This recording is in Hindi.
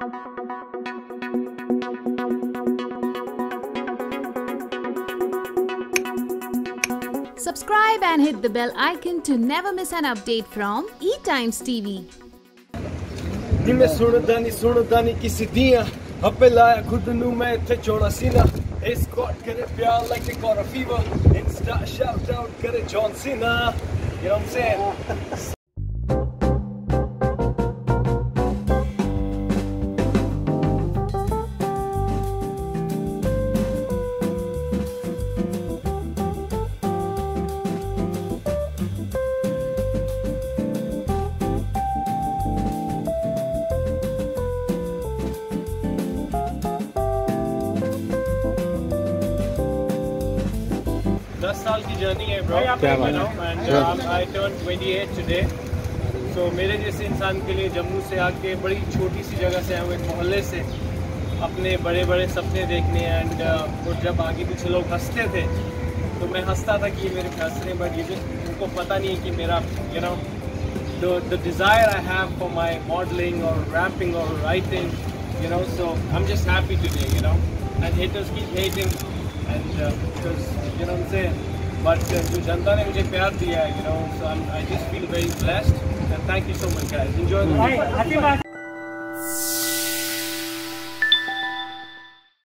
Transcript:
Subscribe and hit the bell icon to never miss an update from eTimes TV. ਜਿਵੇਂ ਸੁਣਦਾ ਨਹੀਂ ਸੁਣਦਾ ਨਹੀਂ ਕਿਸੇ ਦੀਆਂ ਹੱਪੇ ਲਾਇਆ ਖੁਦ ਨੂੰ ਮੈਂ ਇੱਥੇ ਚੋੜਾ ਸੀਨਾ ਇਸ ਕੋਟ ਕਰੇ ਪਿਆਰ ਲਾਈਕ ਦੇ core fever insta shout out ਕਰੇ John Cena you know what I'm saying 10 साल की जर्नी है ब्रो क्या बात है। आई टर्न 28 टुडे सो मेरे जैसे इंसान के लिए जम्मू से आके बड़ी छोटी सी जगह से आए हुए मोहल्ले से अपने बड़े बड़े सपने देखने एंड uh, और जब आगे पीछे लोग हँसते थे तो मैं हंसता था कि मेरे हंस रहे बट ये उनको पता नहीं कि मेरा you know the desire I have for my modelling और रैपिंग और writing you know so I am just happy today you know and haters की hating and you know say but जो जनता ने मुझे प्यार दिया है you know I just feel very blessed thank you so much enjoy